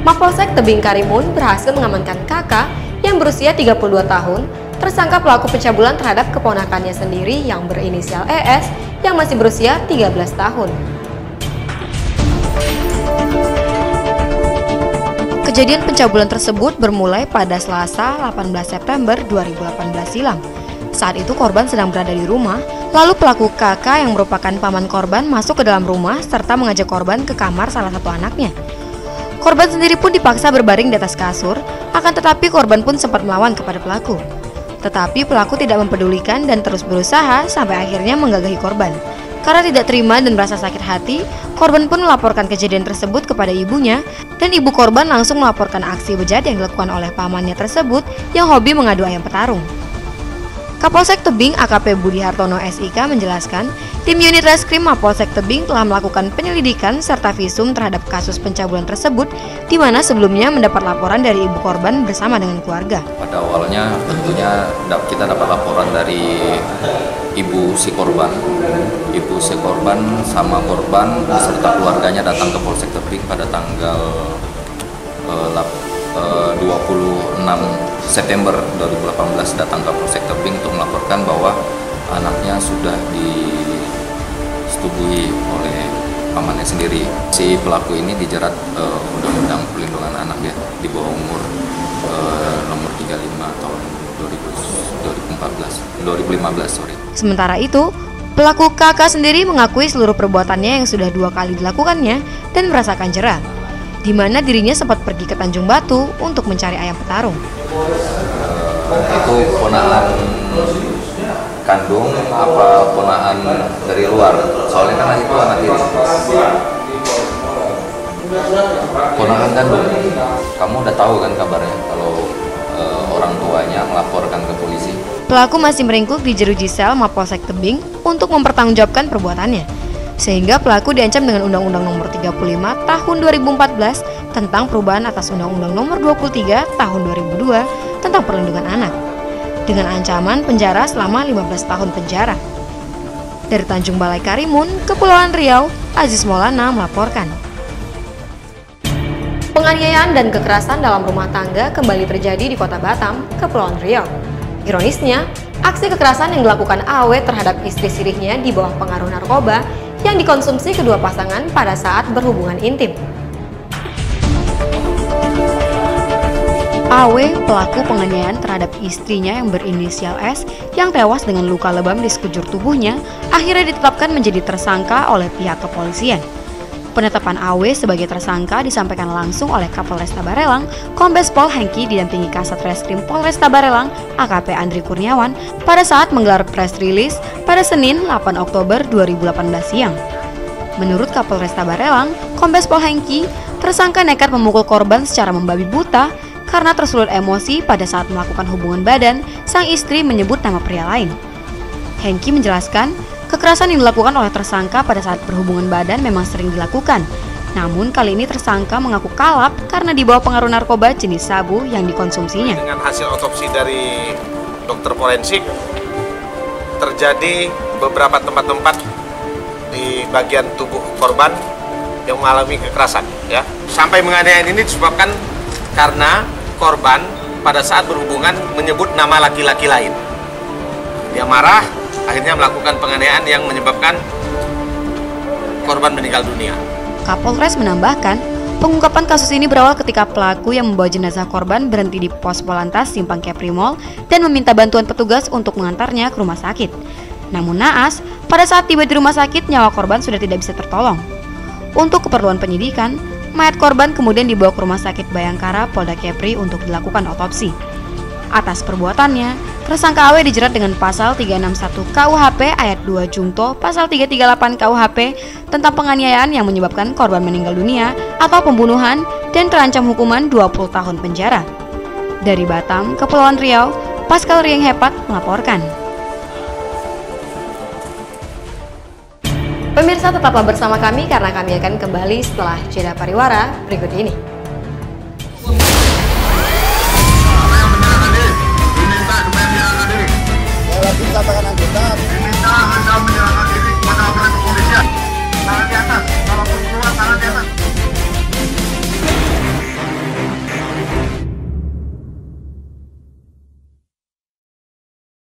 Mapolsek Tebing Karimun berhasil mengamankan kakak yang berusia 32 tahun tersangka pelaku pencabulan terhadap keponakannya sendiri yang berinisial ES yang masih berusia 13 tahun. Kejadian pencabulan tersebut bermulai pada Selasa 18 September 2018 silam. Saat itu korban sedang berada di rumah, lalu pelaku kakak yang merupakan paman korban masuk ke dalam rumah serta mengajak korban ke kamar salah satu anaknya. Korban sendiri pun dipaksa berbaring di atas kasur, akan tetapi korban pun sempat melawan kepada pelaku. Tetapi pelaku tidak mempedulikan dan terus berusaha sampai akhirnya menggagahi korban. Karena tidak terima dan merasa sakit hati, korban pun melaporkan kejadian tersebut kepada ibunya dan ibu korban langsung melaporkan aksi bejat yang dilakukan oleh pamannya tersebut yang hobi mengadu ayam petarung. Kapolsek Tebing AKP Budi Hartono SIK menjelaskan, tim unit reskrim Mapolsek Tebing telah melakukan penyelidikan serta visum terhadap kasus pencabulan tersebut di mana sebelumnya mendapat laporan dari ibu korban bersama dengan keluarga. Pada awalnya tentunya kita dapat laporan dari ibu si korban. Ibu si korban sama korban beserta keluarganya datang ke Polsek Tebing pada tanggal eh, 26 September 2018 datang ke Polsek Tebing untuk melaporkan bahwa anaknya sudah disetubuhi oleh pamannya sendiri. Si pelaku ini dijerat uh, Undang-Undang Perlindungan Anak ya di bawah umur uh, nomor 35 tahun 2014 2015 sorry. Sementara itu, pelaku kakak sendiri mengakui seluruh perbuatannya yang sudah dua kali dilakukannya dan merasakan jerah di mana dirinya sempat pergi ke Tanjung Batu untuk mencari ayam petarung. Itu ponaan kandung apa ponaan dari luar? Soalnya kan itu anak diri. Ponaan kandung. Kamu udah tahu kan kabarnya kalau e, orang tuanya melaporkan ke polisi. Pelaku masih meringkuk di jeruji sel Mapolsek Tebing untuk mempertanggungjawabkan perbuatannya sehingga pelaku diancam dengan Undang-Undang Nomor 35 Tahun 2014 tentang perubahan atas Undang-Undang Nomor 23 Tahun 2002 tentang perlindungan anak dengan ancaman penjara selama 15 tahun penjara. Dari Tanjung Balai Karimun, Kepulauan Riau, Aziz Maulana melaporkan. Penganiayaan dan kekerasan dalam rumah tangga kembali terjadi di Kota Batam, Kepulauan Riau. Ironisnya, aksi kekerasan yang dilakukan Awe terhadap istri sirihnya di bawah pengaruh narkoba yang dikonsumsi kedua pasangan pada saat berhubungan intim. AW, pelaku penganiayaan terhadap istrinya yang berinisial S yang tewas dengan luka lebam di sekujur tubuhnya, akhirnya ditetapkan menjadi tersangka oleh pihak kepolisian. Penetapan AW sebagai tersangka disampaikan langsung oleh Kapolresta Barelang, Kombes Pol Hengki didampingi Kasat Reskrim Polresta Barelang, AKP Andri Kurniawan, pada saat menggelar press release pada Senin 8 Oktober 2018 siang. Menurut Kapolresta Barelang, Kombes Pol Hengki, tersangka nekat memukul korban secara membabi buta karena tersulut emosi pada saat melakukan hubungan badan, sang istri menyebut nama pria lain. Hengki menjelaskan, Kekerasan yang dilakukan oleh tersangka pada saat berhubungan badan memang sering dilakukan. Namun kali ini tersangka mengaku kalap karena dibawa pengaruh narkoba jenis sabu yang dikonsumsinya. Dengan hasil otopsi dari dokter forensik, terjadi beberapa tempat-tempat di bagian tubuh korban yang mengalami kekerasan. Ya, sampai menganiayaan ini disebabkan karena korban pada saat berhubungan menyebut nama laki-laki lain. Dia marah, akhirnya melakukan penganiayaan yang menyebabkan korban meninggal dunia. Kapolres menambahkan, pengungkapan kasus ini berawal ketika pelaku yang membawa jenazah korban berhenti di pos Polantas Simpang Kepri Mall dan meminta bantuan petugas untuk mengantarnya ke rumah sakit. Namun naas, pada saat tiba di rumah sakit nyawa korban sudah tidak bisa tertolong. Untuk keperluan penyidikan, mayat korban kemudian dibawa ke rumah sakit Bayangkara Polda Kepri untuk dilakukan otopsi. Atas perbuatannya, tersangka AW dijerat dengan pasal 361 KUHP ayat 2 Jungto, pasal 338 KUHP tentang penganiayaan yang menyebabkan korban meninggal dunia atau pembunuhan dan terancam hukuman 20 tahun penjara. Dari Batam, Kepulauan Riau, Pascal Rieng Hepat melaporkan. Pemirsa tetaplah bersama kami karena kami akan kembali setelah jeda pariwara berikut ini.